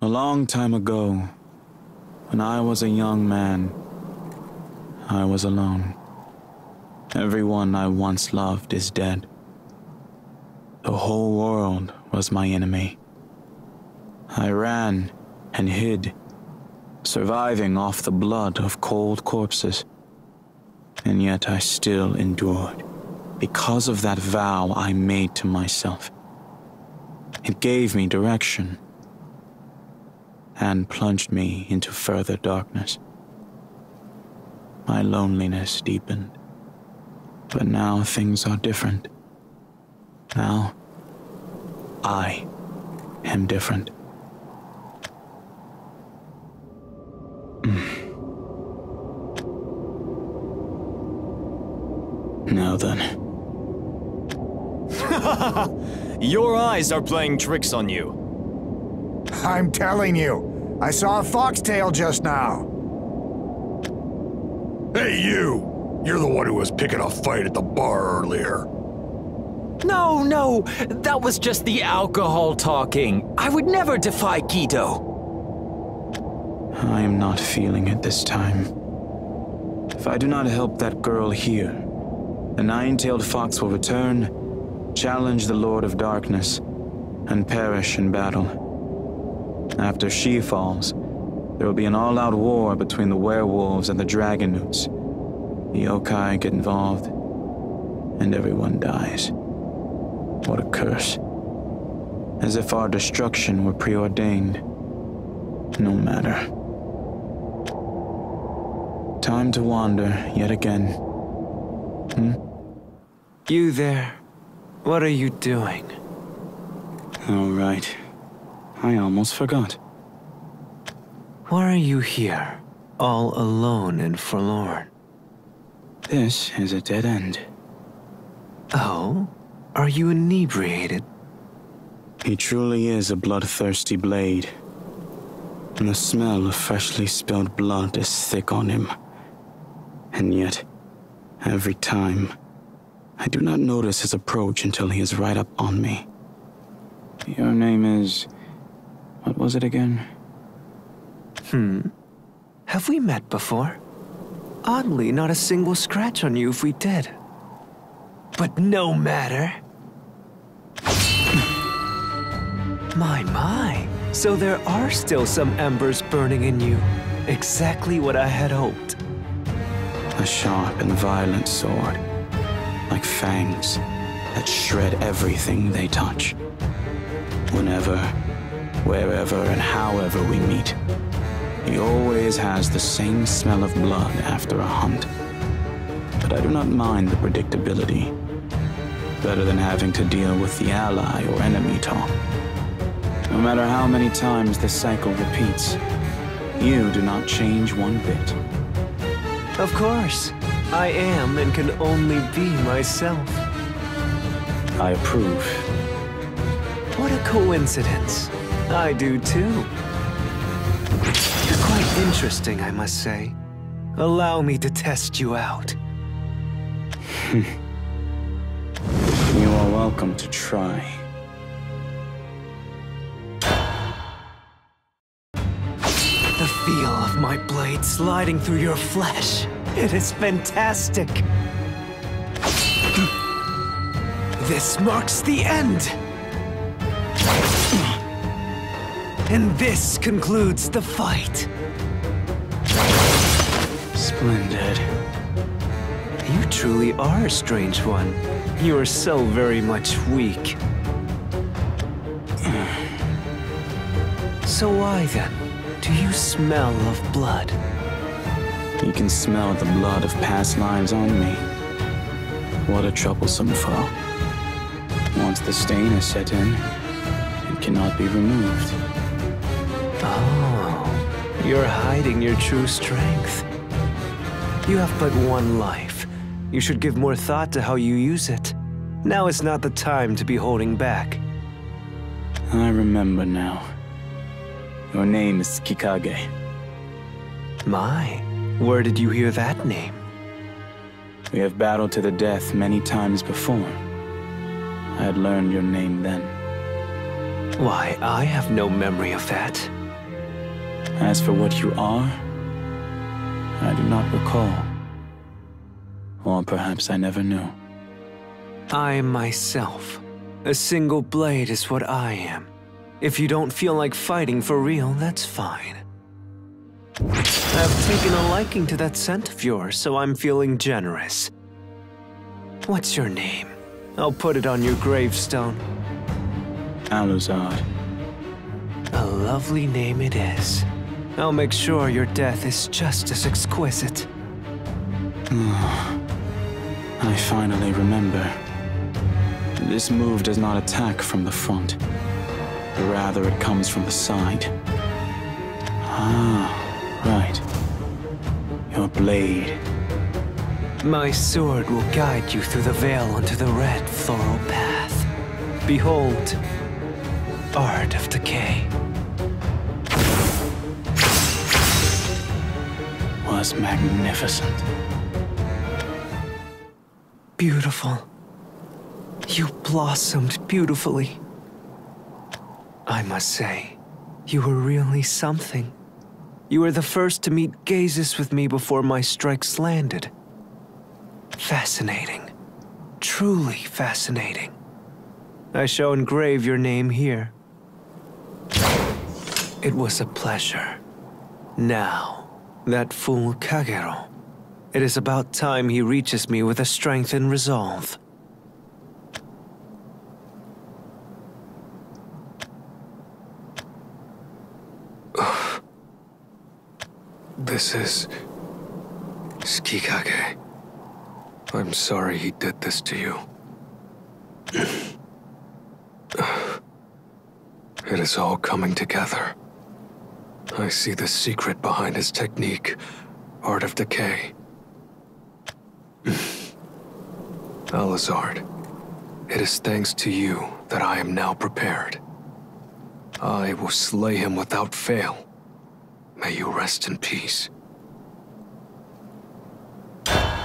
A long time ago, when I was a young man, I was alone. Everyone I once loved is dead. The whole world was my enemy. I ran and hid, surviving off the blood of cold corpses. And yet I still endured, because of that vow I made to myself. It gave me direction and plunged me into further darkness. My loneliness deepened. But now things are different. Now, I am different. now then. Your eyes are playing tricks on you. I'm telling you, I saw a foxtail just now. Hey, you! You're the one who was picking a fight at the bar earlier. No, no, that was just the alcohol talking. I would never defy Guido. I am not feeling it this time. If I do not help that girl here, the nine-tailed fox will return, challenge the Lord of Darkness, and perish in battle. After she falls, there will be an all-out war between the werewolves and the dragonutes. The yokai get involved, and everyone dies. What a curse. As if our destruction were preordained. No matter. Time to wander yet again. Hmm? You there. What are you doing? All right. I almost forgot. Why are you here, all alone and forlorn? This is a dead end. Oh? Are you inebriated? He truly is a bloodthirsty blade. And the smell of freshly spilled blood is thick on him. And yet, every time, I do not notice his approach until he is right up on me. Your name is... What was it again? Hmm. Have we met before? Oddly, not a single scratch on you if we did. But no matter. my, my. So there are still some embers burning in you. Exactly what I had hoped. A sharp and violent sword. Like fangs that shred everything they touch. Whenever, wherever, and however we meet, he always has the same smell of blood after a hunt. But I do not mind the predictability. Better than having to deal with the ally or enemy talk. No matter how many times the cycle repeats, you do not change one bit. Of course. I am and can only be myself. I approve. What a coincidence. I do too. You're quite interesting, I must say. Allow me to test you out. you are welcome to try. The feel of my blade sliding through your flesh. It is fantastic. This marks the end. And this concludes the fight. Splendid. You truly are a strange one. You are so very much weak. So why then do you smell of blood? You can smell the blood of past lives on me. What a troublesome foe. Once the stain is set in, it cannot be removed. Oh, you're hiding your true strength. You have but one life. You should give more thought to how you use it. Now is not the time to be holding back. I remember now. Your name is Tsukikage. My, where did you hear that name? We have battled to the death many times before. I had learned your name then. Why, I have no memory of that. As for what you are, I do not recall. Or perhaps I never knew. I am myself. A single blade is what I am. If you don't feel like fighting for real, that's fine. I've taken a liking to that scent of yours, so I'm feeling generous. What's your name? I'll put it on your gravestone. Aluzard. A lovely name it is. I'll make sure your death is just as exquisite. I finally remember. This move does not attack from the front. Rather, it comes from the side. Ah, right. Your blade. My sword will guide you through the veil onto the red floral path. Behold, Art of Decay. Was magnificent. Beautiful. You blossomed beautifully. I must say, you were really something. You were the first to meet gazes with me before my strikes landed. Fascinating. Truly fascinating. I shall engrave your name here. It was a pleasure. Now, that fool Kagero. It is about time he reaches me with a strength and resolve. This is... Tsukikage. I'm sorry he did this to you. It is all coming together. I see the secret behind his technique, Art of Decay. Aluzard, it is thanks to you that I am now prepared. I will slay him without fail. May you rest in peace.